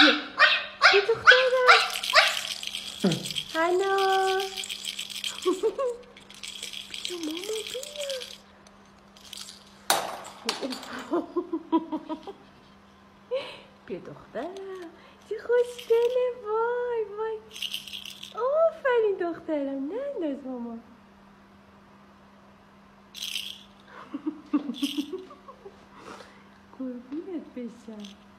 یه دخترم هلو بیا ماما بیا بیا دخترم چه خوشگله وای وای آفرین دخترم نه انداز ماما قربونت بشم